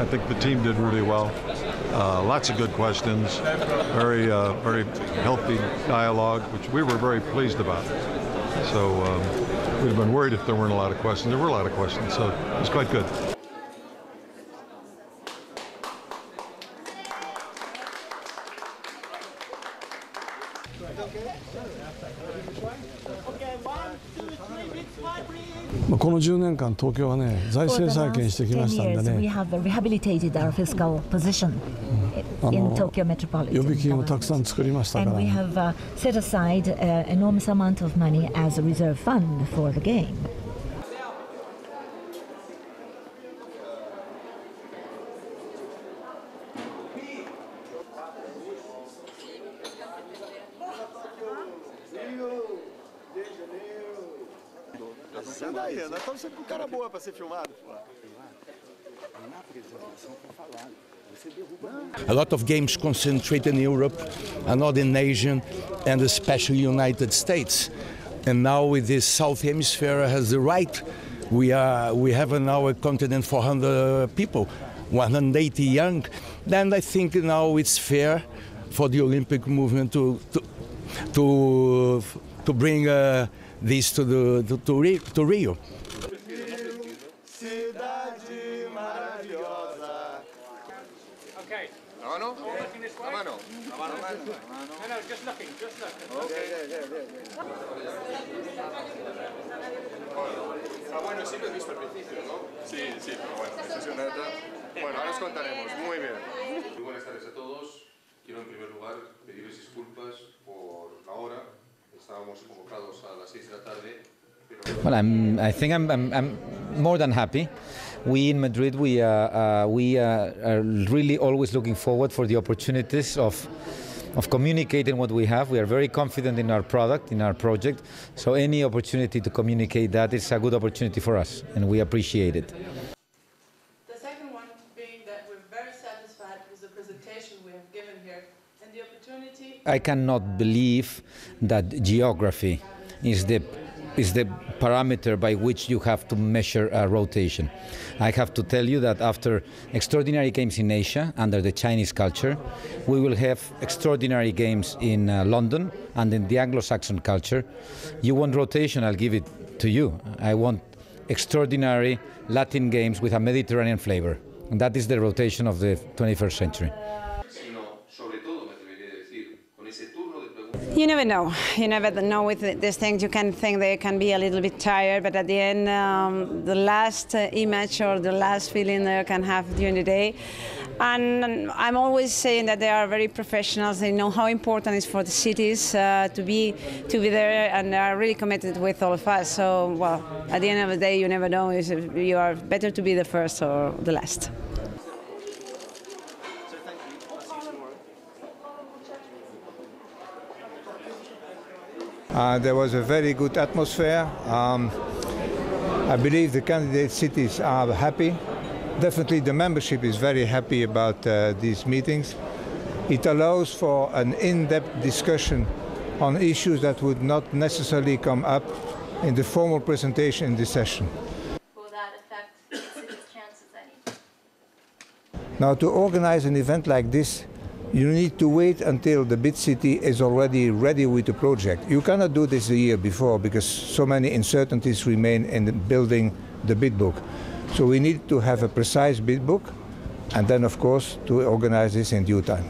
I think the team did really well. Uh, lots of good questions, very uh, very healthy dialogue, which we were very pleased about. So um, we'd have been worried if there weren't a lot of questions. There were a lot of questions, so it was quite good. この10年間、東京はね、財政再建してきましたんでね、予備金をたくさん作りましたから、Nós estamos sempre com cara boa para ser filmado. A lot of games concentrate in Europe, a lot in Asia, and especially United States. And now with this South Hemisphere has the right. We are we have now a continent 400 people, 180 young. Then I think now it's fair for the Olympic movement to to to, to bring uh, this to the to, to, Rio, to Rio. Okay. La mano? Looking this way? La mano. La mano. No, no, just looking, just looking. Ah, bueno, sí lo he visto al principio, ¿no? Sí, sí, pero bueno, eso es una otra. Bueno, ahora os contaremos. Muy bien. Muy buenas tardes a todos. Quiero en primer lugar pedirles disculpas por la hora. Estábamos convocados a las 6 de la tarde. Pero... Well, I'm, I think I'm, I'm, I'm more than happy. We in Madrid, we, uh, uh, we uh, are really always looking forward for the opportunities of, of communicating what we have. We are very confident in our product, in our project. So any opportunity to communicate that is a good opportunity for us, and we appreciate it. The second one being that we're very satisfied with the presentation we have given here and the opportunity I cannot believe that geography is the is the parameter by which you have to measure a rotation. I have to tell you that after extraordinary games in Asia under the Chinese culture, we will have extraordinary games in uh, London and in the Anglo-Saxon culture. You want rotation, I'll give it to you. I want extraordinary Latin games with a Mediterranean flavor. And that is the rotation of the 21st century. You never know. You never know with these things. You can think they can be a little bit tired, but at the end, um, the last uh, image or the last feeling they can have during the day. And I'm always saying that they are very professionals. They know how important it is for the cities uh, to be to be there, and they are really committed with all of us. So, well, at the end of the day, you never know. You are better to be the first or the last. Uh, there was a very good atmosphere. Um, I believe the candidate cities are happy. Definitely, the membership is very happy about uh, these meetings. It allows for an in depth discussion on issues that would not necessarily come up in the formal presentation in this session. Will that affect the city's chances any? Now, to organize an event like this, you need to wait until the bid city is already ready with the project. You cannot do this a year before because so many uncertainties remain in the building the bid book. So we need to have a precise bid book and then, of course, to organize this in due time.